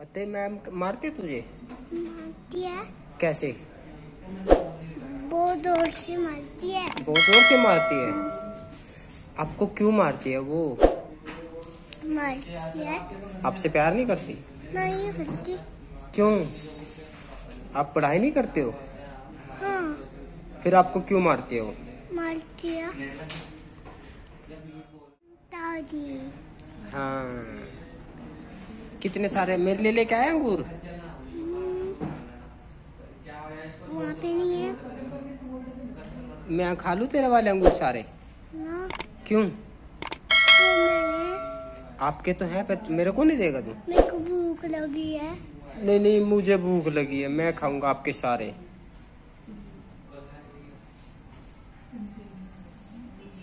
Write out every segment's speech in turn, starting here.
अते मैम मारते तुझे? मारती है। कैसे? बहुत ज़ोर से मारती है। बहुत ज़ोर से मारती है? आपको क्यों मारती है वो? मारती है। आपसे प्यार नहीं करती? नहीं करती। क्यों? आप पढ़ाई नहीं करते हो? हाँ। फिर आपको क्यों मारती है वो? मारती है। हाँ। कितने सारे मेरे लिए लेके आए अंगूर? वहाँ पे नहीं है। मैं खा लूँ तेरे वाले अंगूर सारे। ना। क्यों? आपके तो हैं पर मेरे को नहीं देगा तू। मेरे को भूख लगी है। नहीं नहीं मुझे भूख लगी है मैं खाऊँगा आपके सारे।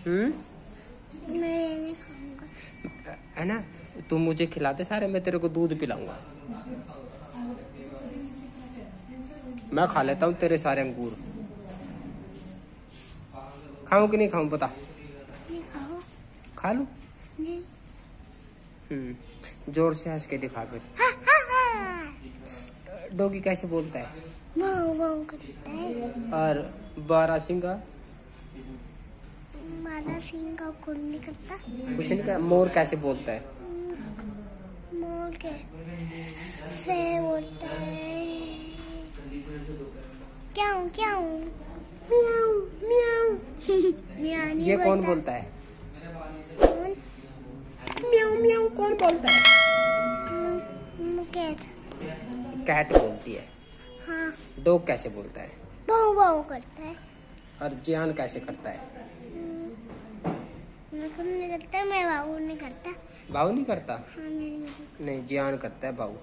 हम्म? मैं नहीं खाऊँगा। है ना? तू मुझे खिलाते सारे मैं तेरे को दूध पिलाऊँगा। मैं खा लेता हूँ तेरे सारे अंगूर। खाऊं कि नहीं खाऊं बता। खा लू? हम्म ज़ोर से हंस के दिखा फिर। हा हा हा। डोगी कैसे बोलता है? वाव वाव करता है। और बारा सिंगा माला सिंह का कौन नहीं करता। कुछ नहीं कर मोर कैसे बोलता है? मोर के से बोलता है। क्या हूँ क्या हूँ? म्याऊ म्याऊ। म्याऊ ये कौन बोलता। है? कौन? म्याऊ म्याऊ कौन बोलता है? मुकेश। कैट बोलती है। हाँ। डॉग कैसे बोलता है? भाव भाव करता है। और जियान कैसे करता है मेरे को नहीं करता मैं बाबू नहीं करता बाऊ नहीं करता? हाँ नहीं नहीं जियान करता है बाऊ